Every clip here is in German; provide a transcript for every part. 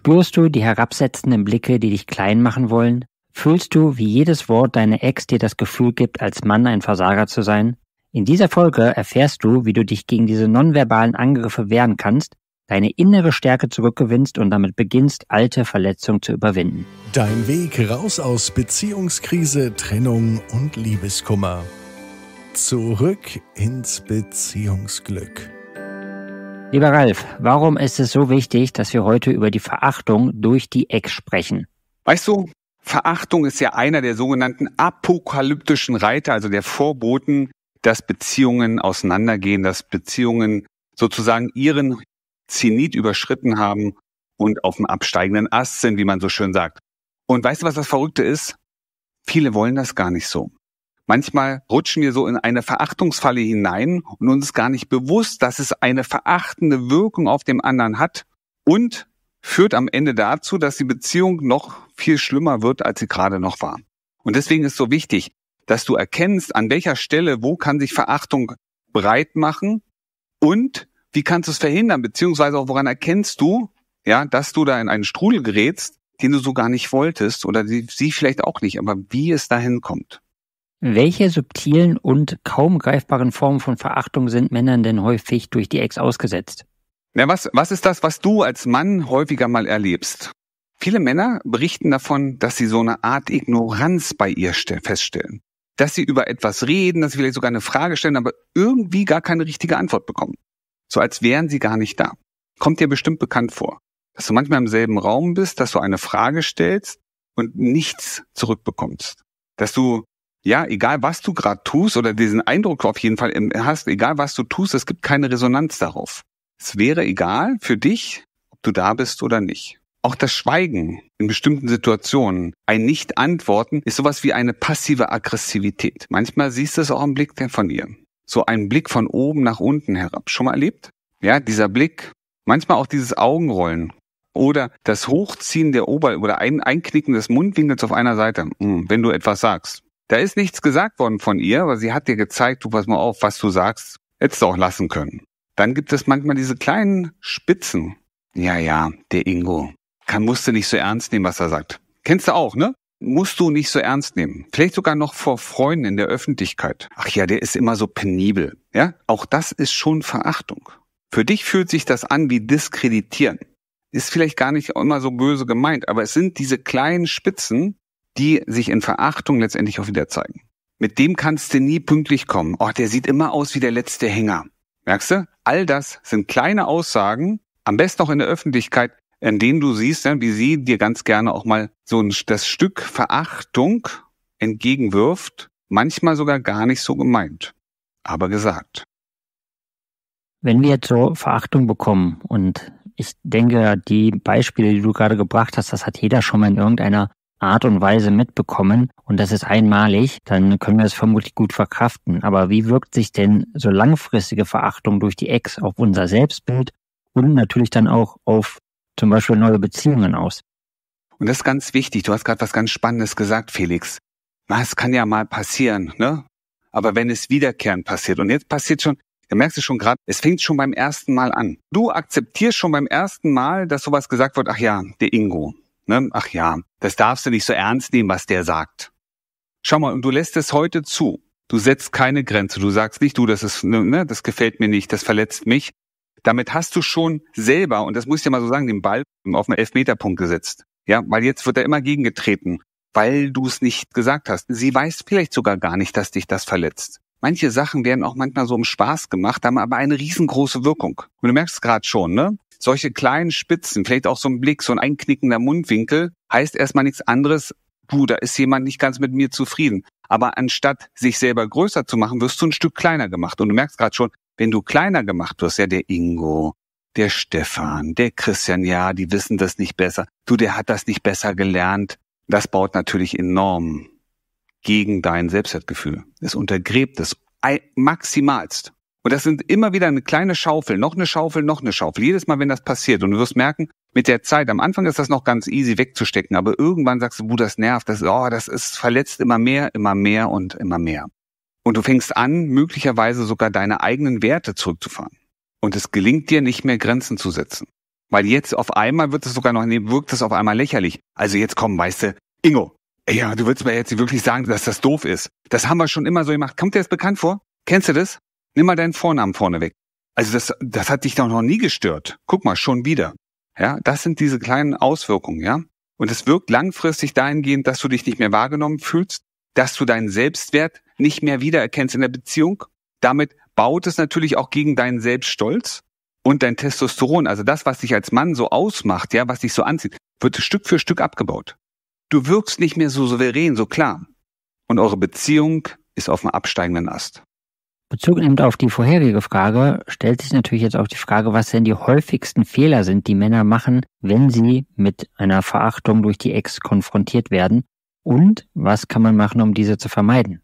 Spürst du die herabsetzenden Blicke, die dich klein machen wollen? Fühlst du, wie jedes Wort deiner Ex dir das Gefühl gibt, als Mann ein Versager zu sein? In dieser Folge erfährst du, wie du dich gegen diese nonverbalen Angriffe wehren kannst, deine innere Stärke zurückgewinnst und damit beginnst, alte Verletzungen zu überwinden. Dein Weg raus aus Beziehungskrise, Trennung und Liebeskummer. Zurück ins Beziehungsglück. Lieber Ralf, warum ist es so wichtig, dass wir heute über die Verachtung durch die Ex sprechen? Weißt du, Verachtung ist ja einer der sogenannten apokalyptischen Reiter, also der Vorboten, dass Beziehungen auseinandergehen, dass Beziehungen sozusagen ihren Zenit überschritten haben und auf dem absteigenden Ast sind, wie man so schön sagt. Und weißt du, was das Verrückte ist? Viele wollen das gar nicht so. Manchmal rutschen wir so in eine Verachtungsfalle hinein und uns ist gar nicht bewusst, dass es eine verachtende Wirkung auf dem anderen hat und führt am Ende dazu, dass die Beziehung noch viel schlimmer wird, als sie gerade noch war. Und deswegen ist so wichtig, dass du erkennst, an welcher Stelle, wo kann sich Verachtung breit machen und wie kannst du es verhindern, beziehungsweise auch woran erkennst du, ja, dass du da in einen Strudel gerätst, den du so gar nicht wolltest oder sie, sie vielleicht auch nicht, aber wie es dahin kommt. Welche subtilen und kaum greifbaren Formen von Verachtung sind Männern denn häufig durch die Ex ausgesetzt? Na, was, was ist das, was du als Mann häufiger mal erlebst? Viele Männer berichten davon, dass sie so eine Art Ignoranz bei ihr feststellen. Dass sie über etwas reden, dass sie vielleicht sogar eine Frage stellen, aber irgendwie gar keine richtige Antwort bekommen. So als wären sie gar nicht da. Kommt dir bestimmt bekannt vor. Dass du manchmal im selben Raum bist, dass du eine Frage stellst und nichts zurückbekommst. Dass du ja, egal was du gerade tust oder diesen Eindruck auf jeden Fall hast, egal was du tust, es gibt keine Resonanz darauf. Es wäre egal für dich, ob du da bist oder nicht. Auch das Schweigen in bestimmten Situationen, ein Nicht-Antworten, ist sowas wie eine passive Aggressivität. Manchmal siehst du es auch im Blick von ihr. So ein Blick von oben nach unten herab. Schon mal erlebt? Ja, dieser Blick. Manchmal auch dieses Augenrollen. Oder das Hochziehen der Ober- oder ein Einknicken des Mundwinkels auf einer Seite, hm, wenn du etwas sagst. Da ist nichts gesagt worden von ihr, aber sie hat dir gezeigt, du pass mal auf, was du sagst, hättest du auch lassen können. Dann gibt es manchmal diese kleinen Spitzen. Ja, ja, der Ingo. Kann, musst du nicht so ernst nehmen, was er sagt. Kennst du auch, ne? Musst du nicht so ernst nehmen. Vielleicht sogar noch vor Freunden in der Öffentlichkeit. Ach ja, der ist immer so penibel. Ja? Auch das ist schon Verachtung. Für dich fühlt sich das an wie diskreditieren. Ist vielleicht gar nicht immer so böse gemeint, aber es sind diese kleinen Spitzen, die sich in Verachtung letztendlich auch wieder zeigen. Mit dem kannst du nie pünktlich kommen. Oh, der sieht immer aus wie der letzte Hänger. Merkst du? All das sind kleine Aussagen, am besten auch in der Öffentlichkeit, in denen du siehst, wie sie dir ganz gerne auch mal so ein, das Stück Verachtung entgegenwirft, manchmal sogar gar nicht so gemeint, aber gesagt. Wenn wir jetzt so Verachtung bekommen und ich denke, die Beispiele, die du gerade gebracht hast, das hat jeder schon mal in irgendeiner Art und Weise mitbekommen und das ist einmalig, dann können wir es vermutlich gut verkraften. Aber wie wirkt sich denn so langfristige Verachtung durch die Ex auf unser Selbstbild und natürlich dann auch auf zum Beispiel neue Beziehungen aus? Und das ist ganz wichtig. Du hast gerade was ganz Spannendes gesagt, Felix. Es kann ja mal passieren, ne? Aber wenn es wiederkehrend passiert und jetzt passiert schon, da merkst du schon gerade, es fängt schon beim ersten Mal an. Du akzeptierst schon beim ersten Mal, dass sowas gesagt wird, ach ja, der Ingo, Ne? Ach ja, das darfst du nicht so ernst nehmen, was der sagt. Schau mal, und du lässt es heute zu. Du setzt keine Grenze. Du sagst nicht, du, das ist, ne, ne, das gefällt mir nicht, das verletzt mich. Damit hast du schon selber, und das muss ich dir mal so sagen, den Ball auf einen Elfmeterpunkt gesetzt. Ja, weil jetzt wird er immer gegengetreten, weil du es nicht gesagt hast. Sie weiß vielleicht sogar gar nicht, dass dich das verletzt. Manche Sachen werden auch manchmal so im Spaß gemacht, haben aber eine riesengroße Wirkung. Und du merkst es gerade schon, ne? Solche kleinen Spitzen, vielleicht auch so ein Blick, so ein einknickender Mundwinkel, heißt erstmal nichts anderes, du, da ist jemand nicht ganz mit mir zufrieden. Aber anstatt sich selber größer zu machen, wirst du ein Stück kleiner gemacht. Und du merkst gerade schon, wenn du kleiner gemacht wirst, ja, der Ingo, der Stefan, der Christian, ja, die wissen das nicht besser. Du, der hat das nicht besser gelernt. Das baut natürlich enorm gegen dein Selbstwertgefühl. Es untergräbt es maximalst. Und das sind immer wieder eine kleine Schaufel, noch eine Schaufel, noch eine Schaufel. Jedes Mal, wenn das passiert. Und du wirst merken, mit der Zeit, am Anfang ist das noch ganz easy wegzustecken, aber irgendwann sagst du, bu, das nervt, das, oh, das ist verletzt immer mehr, immer mehr und immer mehr. Und du fängst an, möglicherweise sogar deine eigenen Werte zurückzufahren. Und es gelingt dir nicht mehr Grenzen zu setzen. Weil jetzt auf einmal wird es sogar noch, nee, wirkt es auf einmal lächerlich. Also jetzt komm, weißt du, Ingo, ja, du willst mir jetzt wirklich sagen, dass das doof ist. Das haben wir schon immer so gemacht. Kommt dir das bekannt vor? Kennst du das? Nimm mal deinen Vornamen vorne weg. Also das, das hat dich doch noch nie gestört. Guck mal, schon wieder. Ja, das sind diese kleinen Auswirkungen, ja. Und es wirkt langfristig dahingehend, dass du dich nicht mehr wahrgenommen fühlst, dass du deinen Selbstwert nicht mehr wiedererkennst in der Beziehung. Damit baut es natürlich auch gegen deinen Selbststolz und dein Testosteron, also das, was dich als Mann so ausmacht, ja, was dich so anzieht, wird Stück für Stück abgebaut. Du wirkst nicht mehr so souverän, so klar. Und eure Beziehung ist auf dem absteigenden Ast. Bezogen auf die vorherige Frage stellt sich natürlich jetzt auch die Frage, was denn die häufigsten Fehler sind, die Männer machen, wenn sie mit einer Verachtung durch die Ex konfrontiert werden und was kann man machen, um diese zu vermeiden?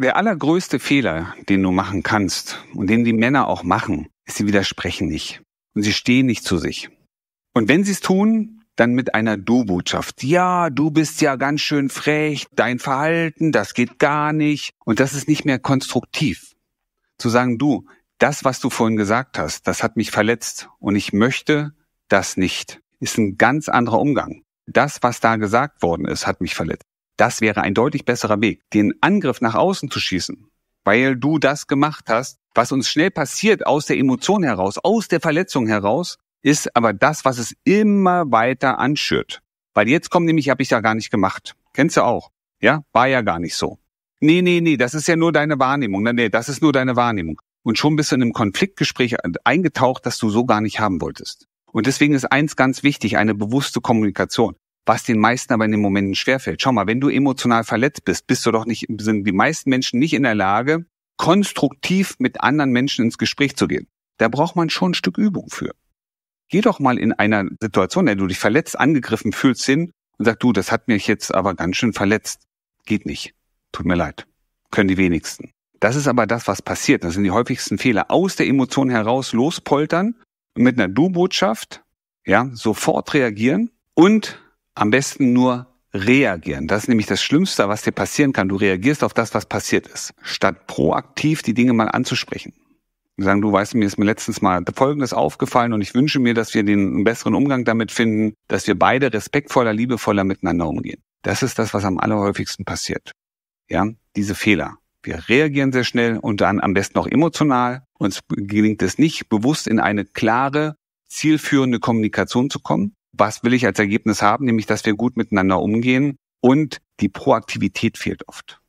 Der allergrößte Fehler, den du machen kannst und den die Männer auch machen, ist, sie widersprechen nicht und sie stehen nicht zu sich. Und wenn sie es tun, dann mit einer Du-Botschaft. Ja, du bist ja ganz schön frech, dein Verhalten, das geht gar nicht. Und das ist nicht mehr konstruktiv zu sagen, du, das, was du vorhin gesagt hast, das hat mich verletzt und ich möchte das nicht, ist ein ganz anderer Umgang. Das, was da gesagt worden ist, hat mich verletzt. Das wäre ein deutlich besserer Weg, den Angriff nach außen zu schießen, weil du das gemacht hast, was uns schnell passiert aus der Emotion heraus, aus der Verletzung heraus, ist aber das, was es immer weiter anschürt. Weil jetzt kommt nämlich, habe ich ja gar nicht gemacht. Kennst du auch? Ja, war ja gar nicht so. Nee, nee, nee, das ist ja nur deine Wahrnehmung. Nee, nee, das ist nur deine Wahrnehmung. Und schon bist du in einem Konfliktgespräch eingetaucht, das du so gar nicht haben wolltest. Und deswegen ist eins ganz wichtig, eine bewusste Kommunikation. Was den meisten aber in den Momenten schwerfällt. Schau mal, wenn du emotional verletzt bist, bist du doch nicht, sind die meisten Menschen nicht in der Lage, konstruktiv mit anderen Menschen ins Gespräch zu gehen. Da braucht man schon ein Stück Übung für. Geh doch mal in einer Situation, in der du dich verletzt, angegriffen fühlst, hin und sag, du, das hat mich jetzt aber ganz schön verletzt. Geht nicht. Tut mir leid. Können die wenigsten. Das ist aber das, was passiert. Das sind die häufigsten Fehler. Aus der Emotion heraus lospoltern mit einer Du-Botschaft, ja, sofort reagieren und am besten nur reagieren. Das ist nämlich das Schlimmste, was dir passieren kann. Du reagierst auf das, was passiert ist, statt proaktiv die Dinge mal anzusprechen. Sagen, du weißt, mir ist mir letztens mal Folgendes aufgefallen und ich wünsche mir, dass wir den besseren Umgang damit finden, dass wir beide respektvoller, liebevoller miteinander umgehen. Das ist das, was am allerhäufigsten passiert ja, diese Fehler. Wir reagieren sehr schnell und dann am besten auch emotional. Uns gelingt es nicht, bewusst in eine klare, zielführende Kommunikation zu kommen. Was will ich als Ergebnis haben? Nämlich, dass wir gut miteinander umgehen und die Proaktivität fehlt oft.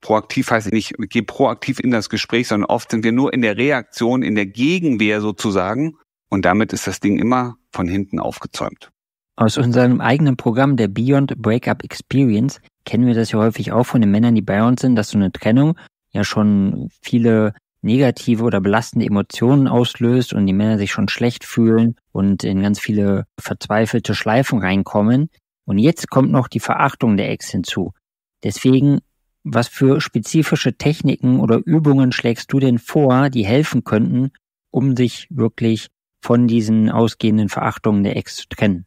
Proaktiv heißt nicht, geh proaktiv in das Gespräch, sondern oft sind wir nur in der Reaktion, in der Gegenwehr sozusagen. Und damit ist das Ding immer von hinten aufgezäumt. Aus unserem eigenen Programm der Beyond Breakup Experience kennen wir das ja häufig auch von den Männern, die bei uns sind, dass so eine Trennung ja schon viele negative oder belastende Emotionen auslöst und die Männer sich schon schlecht fühlen und in ganz viele verzweifelte Schleifen reinkommen. Und jetzt kommt noch die Verachtung der Ex hinzu. Deswegen, was für spezifische Techniken oder Übungen schlägst du denn vor, die helfen könnten, um sich wirklich von diesen ausgehenden Verachtungen der Ex zu trennen?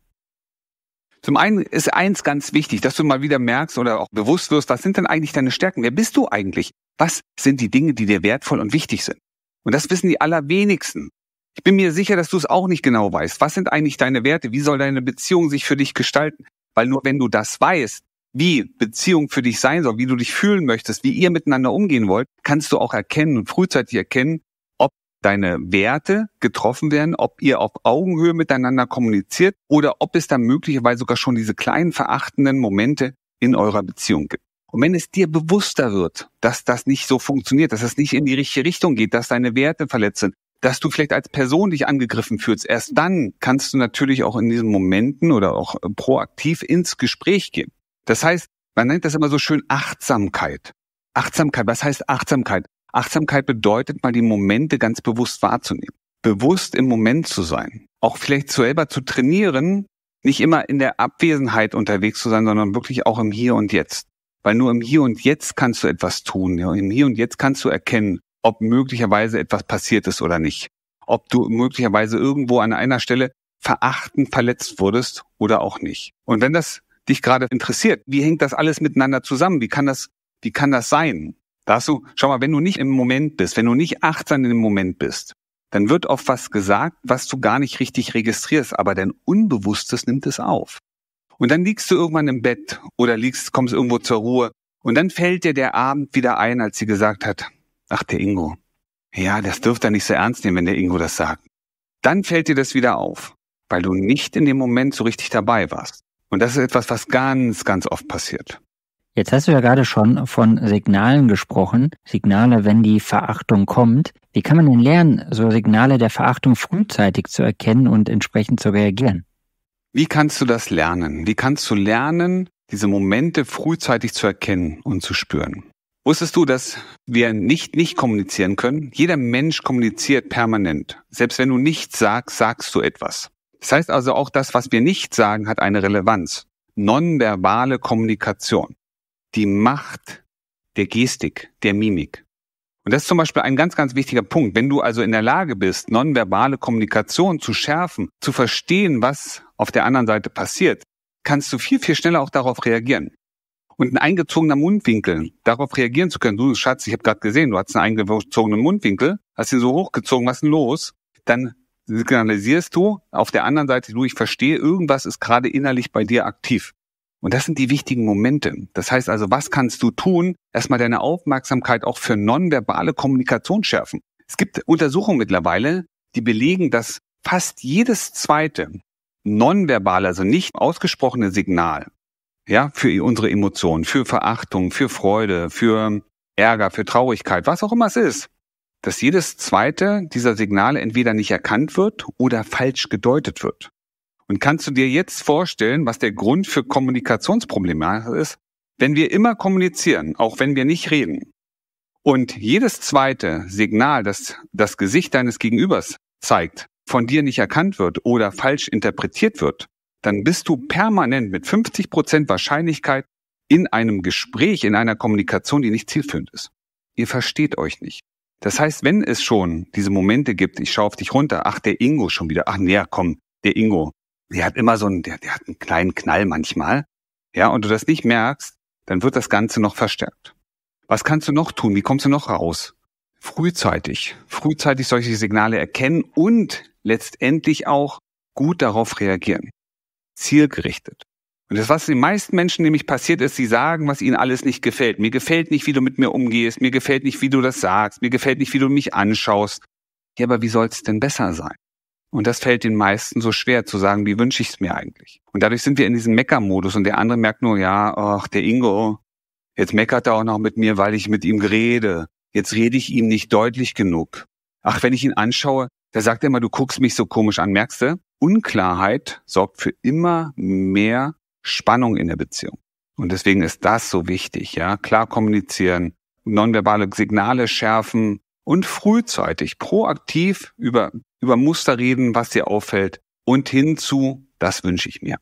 Zum einen ist eins ganz wichtig, dass du mal wieder merkst oder auch bewusst wirst, was sind denn eigentlich deine Stärken? Wer bist du eigentlich? Was sind die Dinge, die dir wertvoll und wichtig sind? Und das wissen die allerwenigsten. Ich bin mir sicher, dass du es auch nicht genau weißt. Was sind eigentlich deine Werte? Wie soll deine Beziehung sich für dich gestalten? Weil nur wenn du das weißt, wie Beziehung für dich sein soll, wie du dich fühlen möchtest, wie ihr miteinander umgehen wollt, kannst du auch erkennen und frühzeitig erkennen, deine Werte getroffen werden, ob ihr auf Augenhöhe miteinander kommuniziert oder ob es da möglicherweise sogar schon diese kleinen verachtenden Momente in eurer Beziehung gibt. Und wenn es dir bewusster wird, dass das nicht so funktioniert, dass es nicht in die richtige Richtung geht, dass deine Werte verletzt sind, dass du vielleicht als Person dich angegriffen fühlst, erst dann kannst du natürlich auch in diesen Momenten oder auch proaktiv ins Gespräch gehen. Das heißt, man nennt das immer so schön Achtsamkeit. Achtsamkeit, was heißt Achtsamkeit? Achtsamkeit bedeutet mal die Momente ganz bewusst wahrzunehmen. Bewusst im Moment zu sein. Auch vielleicht selber zu trainieren, nicht immer in der Abwesenheit unterwegs zu sein, sondern wirklich auch im Hier und Jetzt. Weil nur im Hier und Jetzt kannst du etwas tun. Ja. Im Hier und Jetzt kannst du erkennen, ob möglicherweise etwas passiert ist oder nicht. Ob du möglicherweise irgendwo an einer Stelle verachtend verletzt wurdest oder auch nicht. Und wenn das dich gerade interessiert, wie hängt das alles miteinander zusammen? Wie kann das, wie kann das sein? Da hast du, schau mal, wenn du nicht im Moment bist, wenn du nicht achtsam dem Moment bist, dann wird oft was gesagt, was du gar nicht richtig registrierst, aber dein Unbewusstes nimmt es auf. Und dann liegst du irgendwann im Bett oder liegst, kommst irgendwo zur Ruhe und dann fällt dir der Abend wieder ein, als sie gesagt hat, ach, der Ingo. Ja, das dürfte er nicht so ernst nehmen, wenn der Ingo das sagt. Dann fällt dir das wieder auf, weil du nicht in dem Moment so richtig dabei warst. Und das ist etwas, was ganz, ganz oft passiert. Jetzt hast du ja gerade schon von Signalen gesprochen, Signale, wenn die Verachtung kommt. Wie kann man denn lernen, so Signale der Verachtung frühzeitig zu erkennen und entsprechend zu reagieren? Wie kannst du das lernen? Wie kannst du lernen, diese Momente frühzeitig zu erkennen und zu spüren? Wusstest du, dass wir nicht nicht kommunizieren können? Jeder Mensch kommuniziert permanent. Selbst wenn du nichts sagst, sagst du etwas. Das heißt also auch das, was wir nicht sagen, hat eine Relevanz. Nonverbale Kommunikation die Macht der Gestik, der Mimik. Und das ist zum Beispiel ein ganz, ganz wichtiger Punkt. Wenn du also in der Lage bist, nonverbale Kommunikation zu schärfen, zu verstehen, was auf der anderen Seite passiert, kannst du viel, viel schneller auch darauf reagieren. Und ein eingezogener Mundwinkel, darauf reagieren zu können, du Schatz, ich habe gerade gesehen, du hast einen eingezogenen Mundwinkel, hast ihn so hochgezogen, was ist denn los? Dann signalisierst du auf der anderen Seite, du, ich verstehe, irgendwas ist gerade innerlich bei dir aktiv. Und das sind die wichtigen Momente. Das heißt also, was kannst du tun? Erstmal deine Aufmerksamkeit auch für nonverbale Kommunikation schärfen. Es gibt Untersuchungen mittlerweile, die belegen, dass fast jedes zweite nonverbale, also nicht ausgesprochene Signal, ja, für unsere Emotionen, für Verachtung, für Freude, für Ärger, für Traurigkeit, was auch immer es ist, dass jedes zweite dieser Signale entweder nicht erkannt wird oder falsch gedeutet wird. Und kannst du dir jetzt vorstellen, was der Grund für Kommunikationsprobleme ist? Wenn wir immer kommunizieren, auch wenn wir nicht reden, und jedes zweite Signal, das das Gesicht deines Gegenübers zeigt, von dir nicht erkannt wird oder falsch interpretiert wird, dann bist du permanent mit 50 Prozent Wahrscheinlichkeit in einem Gespräch, in einer Kommunikation, die nicht zielführend ist. Ihr versteht euch nicht. Das heißt, wenn es schon diese Momente gibt, ich schaue auf dich runter, ach, der Ingo schon wieder, ach, näher, komm, der Ingo, der hat immer so einen, der, der hat einen kleinen Knall manchmal. Ja, und du das nicht merkst, dann wird das Ganze noch verstärkt. Was kannst du noch tun? Wie kommst du noch raus? Frühzeitig, frühzeitig solche Signale erkennen und letztendlich auch gut darauf reagieren. Zielgerichtet. Und das, was den meisten Menschen nämlich passiert ist, sie sagen, was ihnen alles nicht gefällt. Mir gefällt nicht, wie du mit mir umgehst. Mir gefällt nicht, wie du das sagst. Mir gefällt nicht, wie du mich anschaust. Ja, aber wie soll es denn besser sein? Und das fällt den meisten so schwer zu sagen, wie wünsche ich es mir eigentlich. Und dadurch sind wir in diesem Mecker-Modus und der andere merkt nur, ja, ach, der Ingo, jetzt meckert er auch noch mit mir, weil ich mit ihm rede. Jetzt rede ich ihm nicht deutlich genug. Ach, wenn ich ihn anschaue, da sagt er immer, du guckst mich so komisch an, merkst du? Unklarheit sorgt für immer mehr Spannung in der Beziehung. Und deswegen ist das so wichtig, ja. Klar kommunizieren, nonverbale Signale schärfen und frühzeitig proaktiv über über Muster reden, was dir auffällt und hinzu, das wünsche ich mir.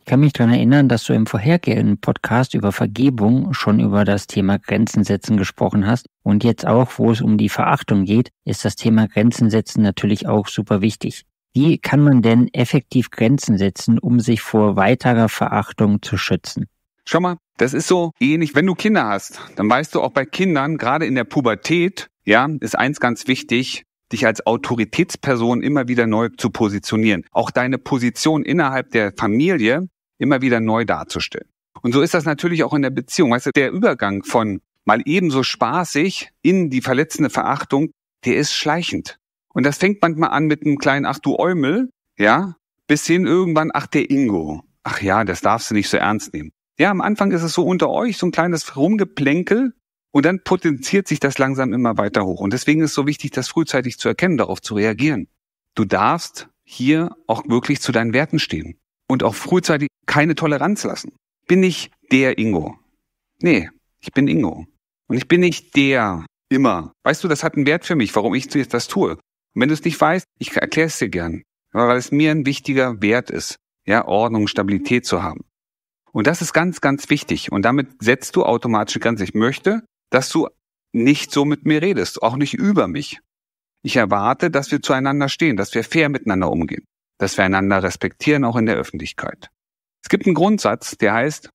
Ich kann mich daran erinnern, dass du im vorhergehenden Podcast über Vergebung schon über das Thema Grenzen setzen gesprochen hast. Und jetzt auch, wo es um die Verachtung geht, ist das Thema Grenzen setzen natürlich auch super wichtig. Wie kann man denn effektiv Grenzen setzen, um sich vor weiterer Verachtung zu schützen? Schau mal, das ist so ähnlich, wenn du Kinder hast, dann weißt du auch bei Kindern, gerade in der Pubertät, ja, ist eins ganz wichtig, dich als Autoritätsperson immer wieder neu zu positionieren. Auch deine Position innerhalb der Familie immer wieder neu darzustellen. Und so ist das natürlich auch in der Beziehung. Weißt du, der Übergang von mal ebenso spaßig in die verletzende Verachtung, der ist schleichend. Und das fängt manchmal an mit einem kleinen Ach du Eumel, ja, bis hin irgendwann Ach der Ingo. Ach ja, das darfst du nicht so ernst nehmen. Ja, am Anfang ist es so unter euch so ein kleines Rumgeplänkel, und dann potenziert sich das langsam immer weiter hoch. Und deswegen ist es so wichtig, das frühzeitig zu erkennen, darauf zu reagieren. Du darfst hier auch wirklich zu deinen Werten stehen und auch frühzeitig keine Toleranz lassen. Bin ich der Ingo? Nee, ich bin Ingo. Und ich bin nicht der immer. Weißt du, das hat einen Wert für mich, warum ich das tue. Und wenn du es nicht weißt, ich erkläre es dir gern. Weil es mir ein wichtiger Wert ist, ja, Ordnung, Stabilität zu haben. Und das ist ganz, ganz wichtig. Und damit setzt du automatisch Grenzen. Ich möchte, dass du nicht so mit mir redest, auch nicht über mich. Ich erwarte, dass wir zueinander stehen, dass wir fair miteinander umgehen, dass wir einander respektieren, auch in der Öffentlichkeit. Es gibt einen Grundsatz, der heißt,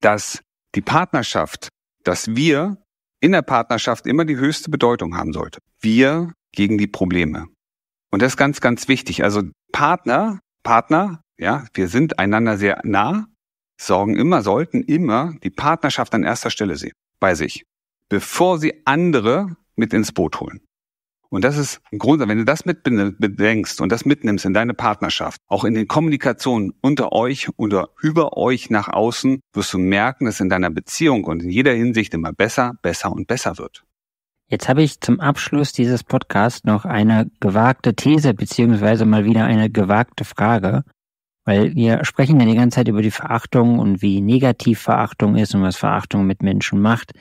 dass die Partnerschaft, dass wir in der Partnerschaft immer die höchste Bedeutung haben sollte. Wir gegen die Probleme. Und das ist ganz, ganz wichtig. Also Partner, Partner, ja, wir sind einander sehr nah, sorgen immer, sollten immer die Partnerschaft an erster Stelle sehen, bei sich, bevor sie andere mit ins Boot holen. Und das ist ein Grund, wenn du das mit bedenkst und das mitnimmst in deine Partnerschaft, auch in den Kommunikationen unter euch oder über euch nach außen, wirst du merken, dass in deiner Beziehung und in jeder Hinsicht immer besser, besser und besser wird. Jetzt habe ich zum Abschluss dieses Podcasts noch eine gewagte These beziehungsweise mal wieder eine gewagte Frage, weil wir sprechen ja die ganze Zeit über die Verachtung und wie negativ Verachtung ist und was Verachtung mit Menschen macht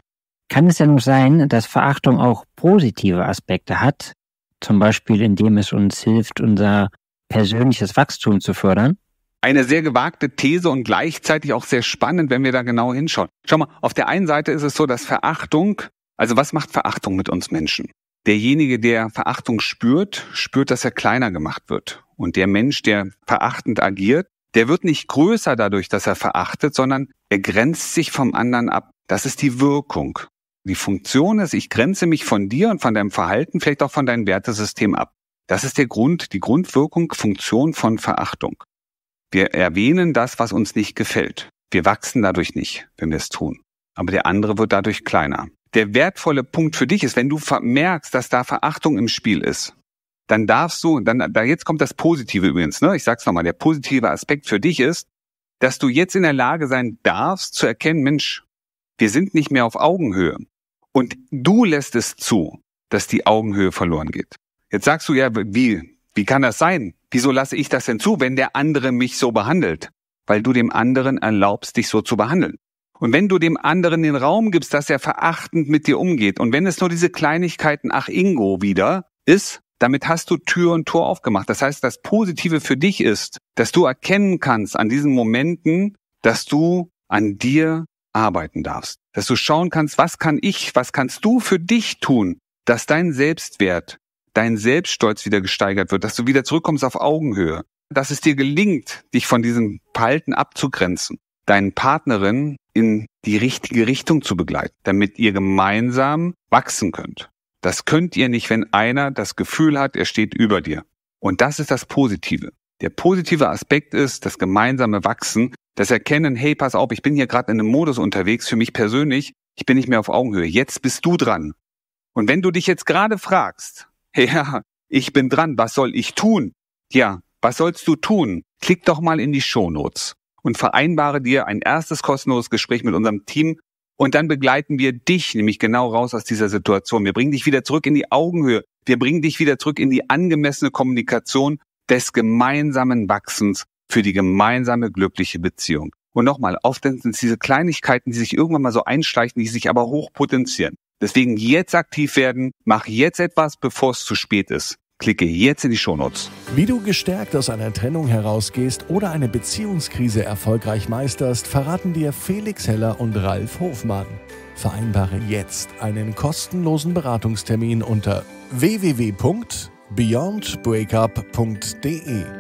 kann es ja nur sein, dass Verachtung auch positive Aspekte hat, zum Beispiel indem es uns hilft, unser persönliches Wachstum zu fördern? Eine sehr gewagte These und gleichzeitig auch sehr spannend, wenn wir da genau hinschauen. Schau mal, auf der einen Seite ist es so, dass Verachtung, also was macht Verachtung mit uns Menschen? Derjenige, der Verachtung spürt, spürt, dass er kleiner gemacht wird. Und der Mensch, der verachtend agiert, der wird nicht größer dadurch, dass er verachtet, sondern er grenzt sich vom anderen ab. Das ist die Wirkung. Die Funktion ist, ich grenze mich von dir und von deinem Verhalten, vielleicht auch von deinem Wertesystem ab. Das ist der Grund, die Grundwirkung, Funktion von Verachtung. Wir erwähnen das, was uns nicht gefällt. Wir wachsen dadurch nicht, wenn wir es tun. Aber der andere wird dadurch kleiner. Der wertvolle Punkt für dich ist, wenn du merkst, dass da Verachtung im Spiel ist, dann darfst du, dann, da jetzt kommt das Positive übrigens, ne? Ich sag's nochmal, der positive Aspekt für dich ist, dass du jetzt in der Lage sein darfst zu erkennen, Mensch, wir sind nicht mehr auf Augenhöhe. Und du lässt es zu, dass die Augenhöhe verloren geht. Jetzt sagst du ja, wie, wie kann das sein? Wieso lasse ich das denn zu, wenn der andere mich so behandelt? Weil du dem anderen erlaubst, dich so zu behandeln. Und wenn du dem anderen den Raum gibst, dass er verachtend mit dir umgeht, und wenn es nur diese Kleinigkeiten, ach Ingo wieder, ist, damit hast du Tür und Tor aufgemacht. Das heißt, das Positive für dich ist, dass du erkennen kannst an diesen Momenten, dass du an dir arbeiten darfst. Dass du schauen kannst, was kann ich, was kannst du für dich tun, dass dein Selbstwert, dein Selbststolz wieder gesteigert wird, dass du wieder zurückkommst auf Augenhöhe, dass es dir gelingt, dich von diesem Verhalten abzugrenzen, deinen Partnerin in die richtige Richtung zu begleiten, damit ihr gemeinsam wachsen könnt. Das könnt ihr nicht, wenn einer das Gefühl hat, er steht über dir. Und das ist das Positive. Der positive Aspekt ist das gemeinsame Wachsen, das Erkennen, hey, pass auf, ich bin hier gerade in einem Modus unterwegs, für mich persönlich, ich bin nicht mehr auf Augenhöhe, jetzt bist du dran. Und wenn du dich jetzt gerade fragst, ja, ich bin dran, was soll ich tun? Ja, was sollst du tun? Klick doch mal in die Shownotes und vereinbare dir ein erstes kostenloses Gespräch mit unserem Team und dann begleiten wir dich nämlich genau raus aus dieser Situation. Wir bringen dich wieder zurück in die Augenhöhe. Wir bringen dich wieder zurück in die angemessene Kommunikation des gemeinsamen Wachsens für die gemeinsame glückliche Beziehung. Und nochmal, oft sind es diese Kleinigkeiten, die sich irgendwann mal so einschleichen, die sich aber hochpotenzieren. Deswegen jetzt aktiv werden, mach jetzt etwas, bevor es zu spät ist. Klicke jetzt in die Shownotes. Wie du gestärkt aus einer Trennung herausgehst oder eine Beziehungskrise erfolgreich meisterst, verraten dir Felix Heller und Ralf Hofmann. Vereinbare jetzt einen kostenlosen Beratungstermin unter www.beyondbreakup.de.